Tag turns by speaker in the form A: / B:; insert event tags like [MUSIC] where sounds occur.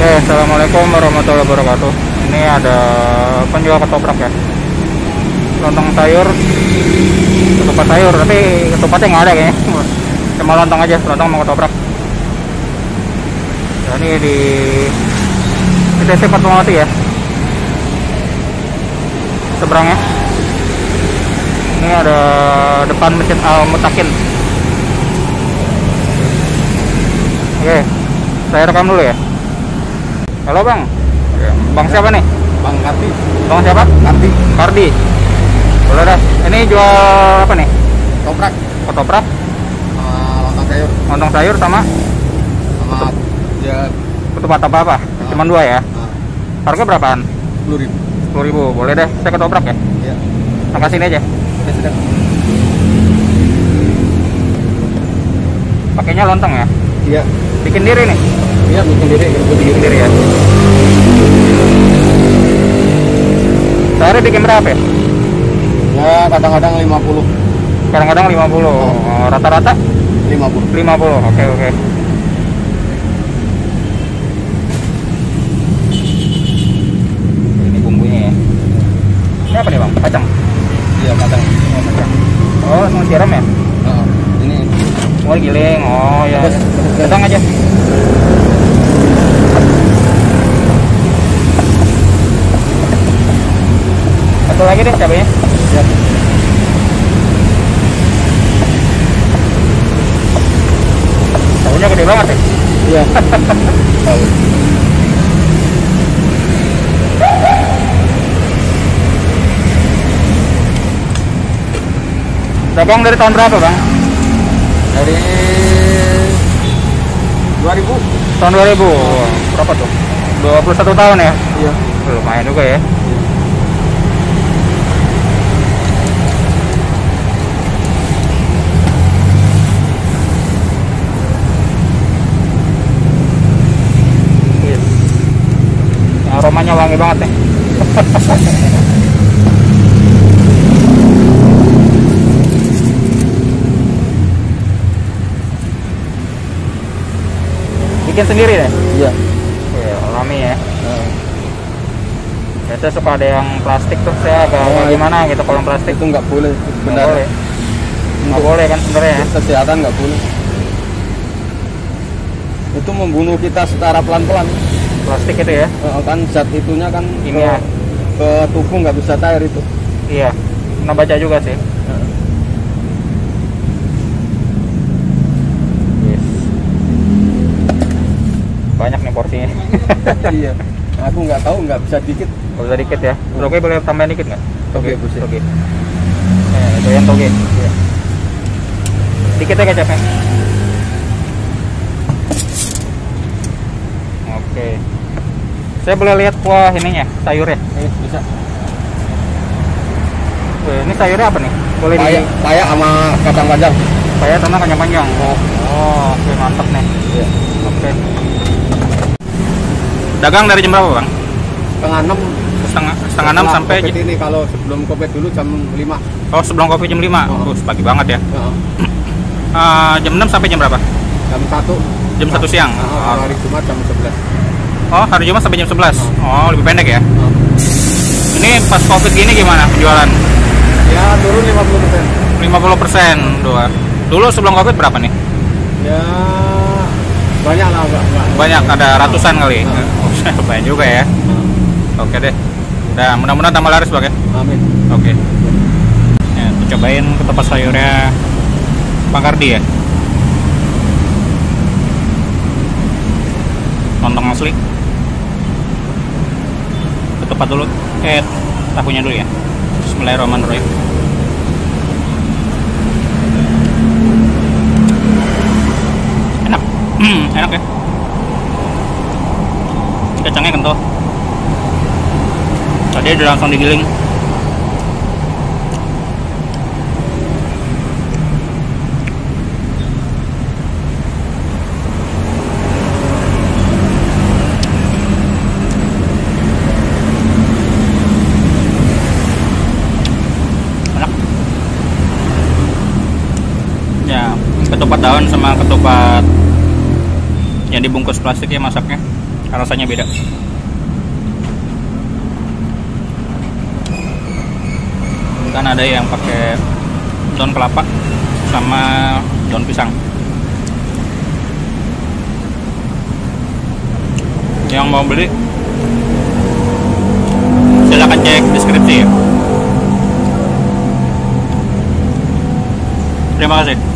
A: Oke, assalamualaikum warahmatullahi wabarakatuh. Ini ada penjual ketoprak ya. Lontong sayur, ketupat sayur, tapi ketupatnya nggak ada kayaknya. Cuma lontong aja, lontong mau ketoprak. Ya, ini di ITC Fatmawati ya. Seberangnya. Ini ada depan masjid Al Mutakin. Oke, saya rekam dulu ya. Halo bang, bang siapa nih?
B: Bang Karti,
A: Bang siapa?
B: Karti,
A: Kardi. Boleh dah. Ini jual apa nih?
B: toprak,
A: Ketoprak,
B: sama lontong sayur,
A: lontong sayur sama
B: sama ya
A: ketupat apa apa? Cuman dua ya. Harga berapaan?
B: sepuluh ribu.
A: Sepuluh ribu. Boleh deh. Saya ketoprak ya.
B: Ya,
A: Angkat sini aja.
B: ya sudah.
A: Pakainya lontong ya.
B: Iya,
A: Bikin diri nih.
B: Iya bikin diri, bikin diri.
A: ya. Sehari bikin berapa ya?
B: Ya kadang-kadang 50,
A: Kadang-kadang 50. Oh, Rata-rata
B: 50.
A: 50. Oke, oke. Ini bumbunya ya. Ini apa nih, Bang? Kacang.
B: Iya kadang.
A: Oh, kacang. Oh, mau siram ya?
B: Nah, ini
A: Oh, giling. Oh, ya.
B: Terus, terus,
A: Kacang aja. Deh cabenya.
B: ya.
A: Tahunya gede banget ya.
B: Iya. Tahu.
A: Dagang dari tahun berapa, Bang?
B: Dari 2000.
A: Tahun 2000. Berapa tuh? 21 tahun ya?
B: Iya.
A: Lumayan juga ya. Yes. Aromanya wangi banget nih. [LAUGHS] Bikin sendiri deh.
B: Iya.
A: Iya, alami ya.
B: Nah,
A: Biasanya suka ada yang plastik tuh saya agak
B: Oh,
A: gimana gitu kalau plastik.
B: itu nggak boleh
A: Nggak
B: benar.
A: boleh. Nggak boleh kan sebenarnya ya.
B: Kesehatan nggak boleh. Itu membunuh kita secara pelan-pelan.
A: Plastik itu ya.
B: Eh, kan zat itunya kan
A: Kimia.
B: ke, ke tubuh nggak bisa cair itu.
A: Iya. Pernah baca juga sih. Yes. Banyak nih porsinya. [LAUGHS]
B: iya. Aku nggak tahu nggak bisa dikit.
A: Kalau bisa dikit ya. Toge boleh tambahin dikit nggak?
B: Toge, bisa.
A: Toge. Eh, itu yang toge.
B: Iya.
A: Dikit ya kecapnya. Oke. Saya boleh lihat kuah ininya, sayurnya.
B: Eh, bisa.
A: Oke, ini sayurnya apa nih? Boleh di
B: Kayak kayak sama kacang panjang.
A: saya sama kacang panjang. Oh, oh oke mantap nih.
B: Iya.
A: Oke. Dagang dari jam berapa bang?
B: Setengah enam.
A: Setengah setengah enam sampai
B: COVID ini kalau sebelum covid dulu jam lima.
A: oh sebelum kopi jam 5
B: Oh.
A: Oh, pagi banget ya.
B: Heeh.
A: Eh, [CLEARS THROAT] jam 6 sampai jam berapa?
B: jam satu.
A: Jam 1 siang. Oh,
B: kalau hari Jumat jam sebelas.
A: Oh, hari Jumat sampai jam 11. Oh, lebih pendek ya.
B: Heeh.
A: Ini pas Covid gini gimana penjualan?
B: Ya turun 50 persen.
A: 50% dua. Dulu sebelum Covid berapa nih?
B: Ya banyak lah enggak.
A: Banyak ada ratusan kali.
B: Oh.
A: Oh, [LAUGHS] banyak juga ya. Oke deh. Nah, mudah-mudahan tambah laris Bang ya.
B: Amin.
A: Oke. Ya, cobain ketupat sayurnya Bang Kardi ya. Lontong asli. Ketupat dulu. Eh, tahunya dulu ya. Bismillahirrahmanirrahim. Enak. [CLEARS THROAT] Enak ya. Kacangnya kental. Tadi udah langsung digiling. Enak. Ya, ketupat daun sama ketupat yang dibungkus plastik ya masaknya. Rasanya beda. Kan ada yang pakai daun kelapa sama daun pisang. Yang mau beli silahkan cek deskripsi ya. Terima kasih